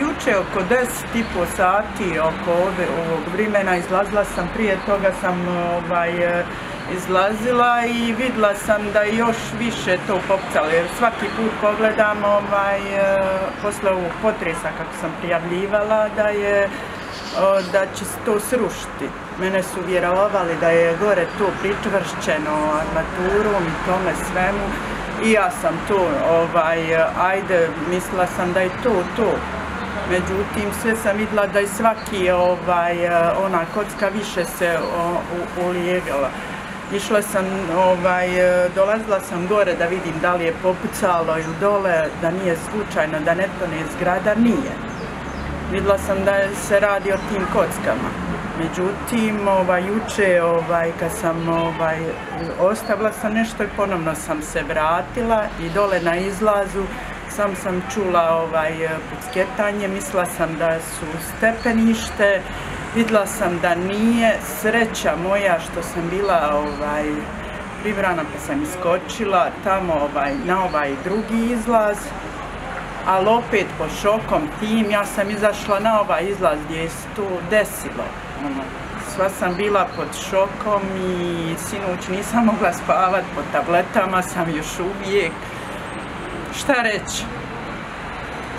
Juče oko 10 i po sati oko ove, ovog vremena izlazila sam, prije toga sam ovaj, izlazila i vidjela sam da još više to popcalo jer svaki put pogledam ovaj, posle ovog potresa kako sam prijavljivala da je da će se to srušiti. Mene su vjerovali da je gore to pričvršćeno armaturom i tome svemu i ja sam to, ovaj, ajde, mislila sam da je to to. Međutim, sve sam vidjela da je svaki ovaj, ona kocka više se ulijegala. Išla sam, ovaj, dolazila sam gore da vidim da li je popucalo ili dole, da nije slučajno, da ne zgrada, nije. Vidjela sam da se radi o tim kockama. Međutim, ovaj, juče ovaj, kad sam ovaj, ostavila sam nešto i ponovno sam se vratila i dole na izlazu sam sam čula ovaj, pucketanje, mislila sam da su stepenište, vidjela sam da nije sreća moja što sam bila ovaj, privrana pa sam iskočila tamo ovaj, na ovaj drugi izlaz, ali opet po šokom tim ja sam izašla na ovaj izlaz gdje se to desilo. Ono, sva sam bila pod šokom i sinoć nisam mogla spavati, pod tabletama sam još uvijek šta reći?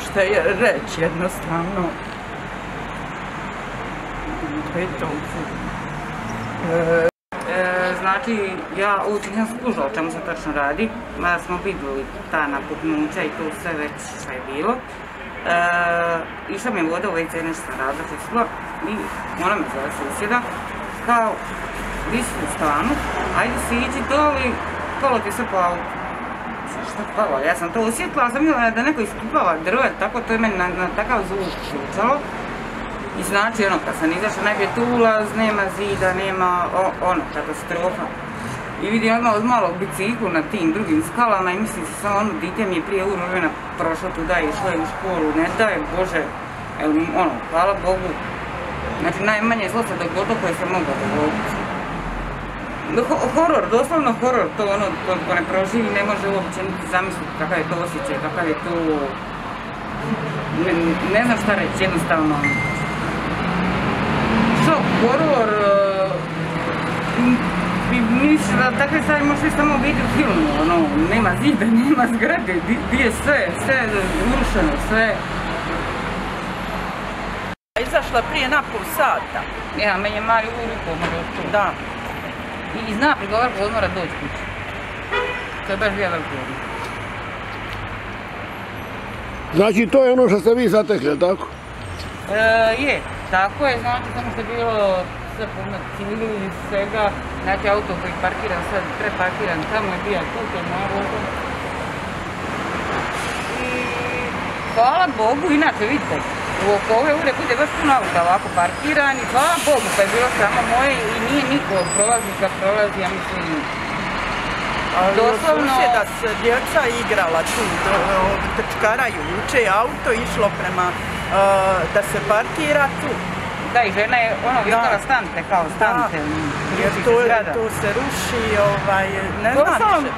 Šta je reći jednostavno? To je to. E, znači, ja uopće nisam skužila o čemu se točno radi, mada smo vidjeli ta napuknuća i to sve već što je bilo. E, išla mi je voda u WC, nešto sam različila i ona me zove susjeda, kao, vi si u stanu, ajde si iđi doli, kolo ti se po autu šta palo, ja sam to osjetila, sam da neko iskupava drve, tako to je meni na, takav zvuk zvučalo. I znači, ono, kad sam izašla, najprije tu ulaz, nema zida, nema, ono, katastrofa. I vidim odmah od malog biciklu na tim drugim skalama i mislim se samo ono, dite mi je prije uro vremena prošlo tuda i išlo je u školu, ne daj Bože, ono, hvala Bogu. Znači, najmanje zlo se dogodilo koje se moglo dogoditi horor, doslovno horor, to ono, to, ko ne proživi ne može uopće niti zamisliti kakav je to osjećaj, kakav je to... Ne, ne znam šta reći, jednostavno. Šok, horor, uh, misliš da takve stvari možeš samo vidjeti u filmu, ono, nema zida, nema zgrade, di je sve, sve urušeno, sve. Izašla prije na pol sata. Ja, meni je mali uru pomoći Da i zna prigovarku odmora doći kući. To je baš bio veliki odmor. Znači to je ono što ste vi zatekli, tako? E, je, tako je, znači samo što je bilo sve puno cili i svega, znači auto koji je parkiran sad, preparkiran, tamo je bio moja voda. I hvala Bogu, inače vidite, u oko ove ure bude baš puno auta ovako parkiran i hvala Bogu pa je bilo samo moje i nije niko prolaznika prolazi, ja mislim, Doslovno... da se djeca igrala tu, trčkaraju juče auto išlo prema, uh, da se parkira tu. Da, i žena je ono vidjela stante, kao stante. Da, jer to, to se ruši, ovaj, ne znam doslovno,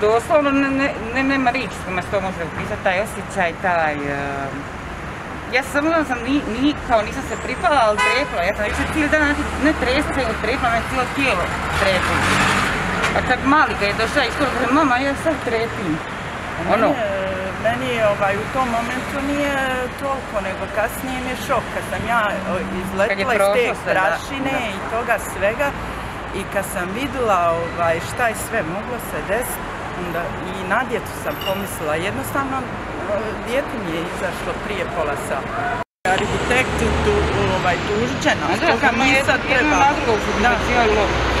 doslovno ne, ne, ne, nema riječ s kojima se to može upisati, taj osjećaj, taj... Uh, ja sam sam, ni, ni, kao nisam se pripala, ali trepla. Ja sam više cijeli dan, znači, ne tresla se, nego trepla, me cijelo tijelo trepla. A čak mali kad je došla iskoro, kaže, mama, ja sad trepim. Ono. Meni, je ovaj, u tom momentu nije toliko, nego kasnije mi je šok kad sam ja izletila iz te prašine i toga svega i kad sam vidjela ovaj, šta je sve moglo se desiti, onda i na djecu sam pomislila, jednostavno dijete mi je izašlo prije pola sata. Arhitekt tu, ovaj, tužit će nas, toga mi sad treba. Da.